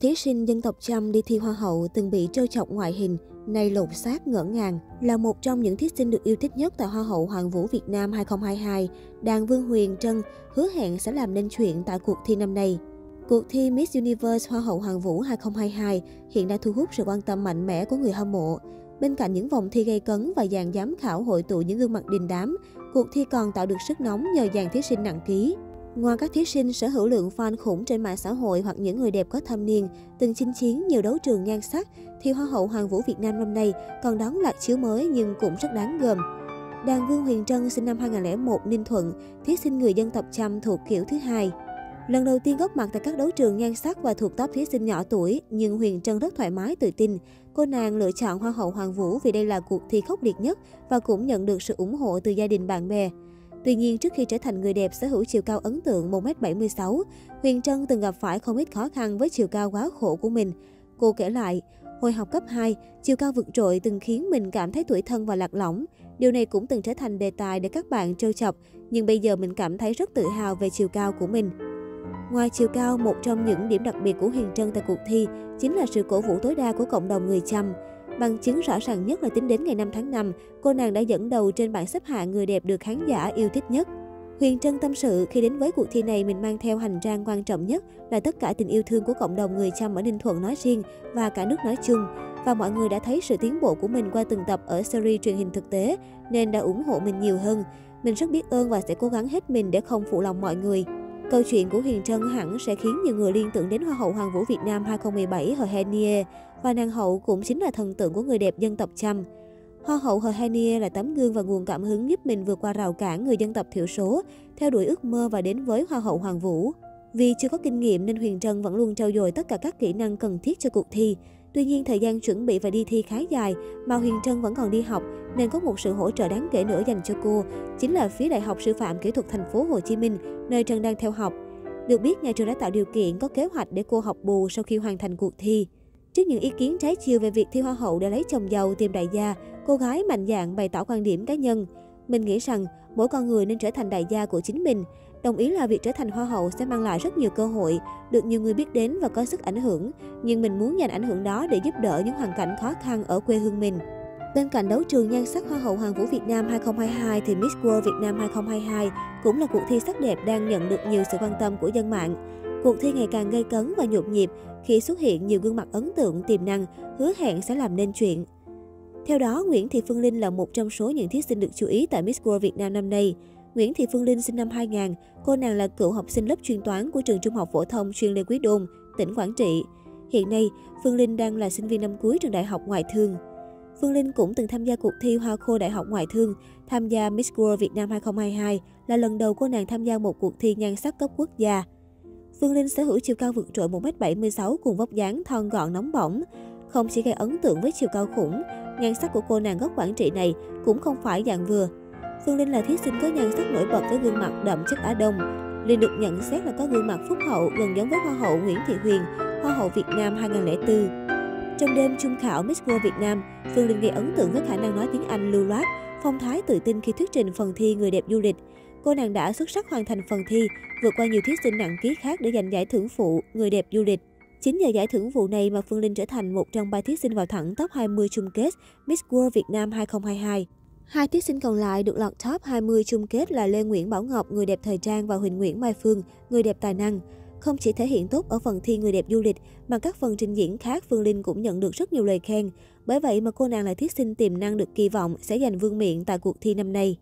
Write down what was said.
Thí sinh dân tộc Chăm đi thi Hoa hậu từng bị trêu chọc ngoại hình, nay lột xác ngỡ ngàng. Là một trong những thí sinh được yêu thích nhất tại Hoa hậu Hoàng vũ Việt Nam 2022, đàn Vương Huyền Trân hứa hẹn sẽ làm nên chuyện tại cuộc thi năm nay. Cuộc thi Miss Universe Hoa hậu Hoàng vũ 2022 hiện đã thu hút sự quan tâm mạnh mẽ của người hâm mộ. Bên cạnh những vòng thi gây cấn và dàn giám khảo hội tụ những gương mặt đình đám, cuộc thi còn tạo được sức nóng nhờ dàn thí sinh nặng ký. Ngoài các thí sinh sở hữu lượng fan khủng trên mạng xã hội hoặc những người đẹp có thâm niên, từng chinh chiến nhiều đấu trường nhan sắc, thì Hoa hậu Hoàng vũ Việt Nam năm nay còn đón loạt chiếu mới nhưng cũng rất đáng gờm. Đàn Vương Huyền Trân sinh năm 2001 Ninh Thuận, thí sinh người dân tộc Chăm thuộc kiểu thứ hai. Lần đầu tiên góp mặt tại các đấu trường nhan sắc và thuộc top thí sinh nhỏ tuổi, nhưng Huyền Trân rất thoải mái tự tin. Cô nàng lựa chọn Hoa hậu Hoàng Vũ vì đây là cuộc thi khốc liệt nhất và cũng nhận được sự ủng hộ từ gia đình bạn bè. Tuy nhiên, trước khi trở thành người đẹp sở hữu chiều cao ấn tượng 1m76, Huyền Trân từng gặp phải không ít khó khăn với chiều cao quá khổ của mình. Cô kể lại, hồi học cấp 2, chiều cao vượt trội từng khiến mình cảm thấy tuổi thân và lạc lõng. Điều này cũng từng trở thành đề tài để các bạn trêu chọc, nhưng bây giờ mình cảm thấy rất tự hào về chiều cao của mình. Ngoài chiều cao, một trong những điểm đặc biệt của Huyền Trân tại cuộc thi chính là sự cổ vũ tối đa của cộng đồng người Chăm. Bằng chứng rõ ràng nhất là tính đến ngày 5 tháng 5, cô nàng đã dẫn đầu trên bảng xếp hạng người đẹp được khán giả yêu thích nhất. Huyền Trân tâm sự khi đến với cuộc thi này mình mang theo hành trang quan trọng nhất là tất cả tình yêu thương của cộng đồng người Chăm ở Ninh Thuận nói riêng và cả nước nói chung. Và mọi người đã thấy sự tiến bộ của mình qua từng tập ở series truyền hình thực tế nên đã ủng hộ mình nhiều hơn. Mình rất biết ơn và sẽ cố gắng hết mình để không phụ lòng mọi người. Câu chuyện của Huyền Trân hẳn sẽ khiến nhiều người liên tưởng đến Hoa hậu Hoàng vũ Việt Nam 2017 Hờ Henie và nàng hậu cũng chính là thần tượng của người đẹp dân tộc Chăm. Hoa hậu Hờ Henie là tấm gương và nguồn cảm hứng giúp mình vượt qua rào cản người dân tộc thiểu số, theo đuổi ước mơ và đến với Hoa hậu Hoàng vũ. Vì chưa có kinh nghiệm nên Huyền Trân vẫn luôn trau dồi tất cả các kỹ năng cần thiết cho cuộc thi. Tuy nhiên, thời gian chuẩn bị và đi thi khá dài, mà Huyền Trân vẫn còn đi học, nên có một sự hỗ trợ đáng kể nữa dành cho cô, chính là phía Đại học Sư phạm Kỹ thuật Thành phố Hồ Chí Minh, nơi Trân đang theo học. Được biết, nhà trường đã tạo điều kiện có kế hoạch để cô học bù sau khi hoàn thành cuộc thi. Trước những ý kiến trái chiều về việc thi hoa hậu để lấy chồng giàu tìm đại gia, cô gái mạnh dạn bày tỏ quan điểm cá nhân. Mình nghĩ rằng mỗi con người nên trở thành đại gia của chính mình. Đồng ý là việc trở thành hoa hậu sẽ mang lại rất nhiều cơ hội, được nhiều người biết đến và có sức ảnh hưởng. Nhưng mình muốn dành ảnh hưởng đó để giúp đỡ những hoàn cảnh khó khăn ở quê hương mình. Bên cạnh đấu trường nhan sắc Hoa hậu Hoàng vũ Việt Nam 2022 thì Miss World Việt Nam 2022 cũng là cuộc thi sắc đẹp đang nhận được nhiều sự quan tâm của dân mạng. Cuộc thi ngày càng gây cấn và nhộn nhịp khi xuất hiện nhiều gương mặt ấn tượng tiềm năng, hứa hẹn sẽ làm nên chuyện. Theo đó, Nguyễn Thị Phương Linh là một trong số những thí sinh được chú ý tại Miss World Việt Nam năm nay. Nguyễn Thị Phương Linh sinh năm 2000, cô nàng là cựu học sinh lớp chuyên toán của trường Trung học phổ thông chuyên Lê Quý Đôn, tỉnh Quảng Trị. Hiện nay, Phương Linh đang là sinh viên năm cuối trường Đại học Ngoại thương. Phương Linh cũng từng tham gia cuộc thi Hoa khô Đại học Ngoại thương, tham gia Miss World Việt Nam 2022 là lần đầu cô nàng tham gia một cuộc thi nhan sắc cấp quốc gia. Phương Linh sở hữu chiều cao vượt trội 1m76 cùng vóc dáng thon gọn nóng bỏng. Không chỉ gây ấn tượng với chiều cao khủng, nhan sắc của cô nàng gốc Quảng Trị này cũng không phải dạng vừa. Phương Linh là thí sinh có nhan sắc nổi bật với gương mặt đậm chất Á Đông. Linh được nhận xét là có gương mặt phúc hậu gần giống với Hoa hậu Nguyễn Thị Huyền, Hoa hậu Việt Nam 2004. Trong đêm trung khảo Miss World Việt Nam, Phương Linh gây ấn tượng với khả năng nói tiếng Anh lưu loát, phong thái tự tin khi thuyết trình phần thi người đẹp du lịch. Cô nàng đã xuất sắc hoàn thành phần thi, vượt qua nhiều thí sinh nặng ký khác để giành giải thưởng phụ người đẹp du lịch. Chính nhờ giải thưởng vụ này mà Phương Linh trở thành một trong ba thí sinh vào thẳng top 20 chung kết Miss World Việt Nam 2022. Hai thí sinh còn lại được lọt top 20 chung kết là Lê Nguyễn Bảo Ngọc, người đẹp thời trang và Huỳnh Nguyễn Mai Phương, người đẹp tài năng. Không chỉ thể hiện tốt ở phần thi người đẹp du lịch, mà các phần trình diễn khác Phương Linh cũng nhận được rất nhiều lời khen. Bởi vậy mà cô nàng là thí sinh tiềm năng được kỳ vọng sẽ giành vương miện tại cuộc thi năm nay.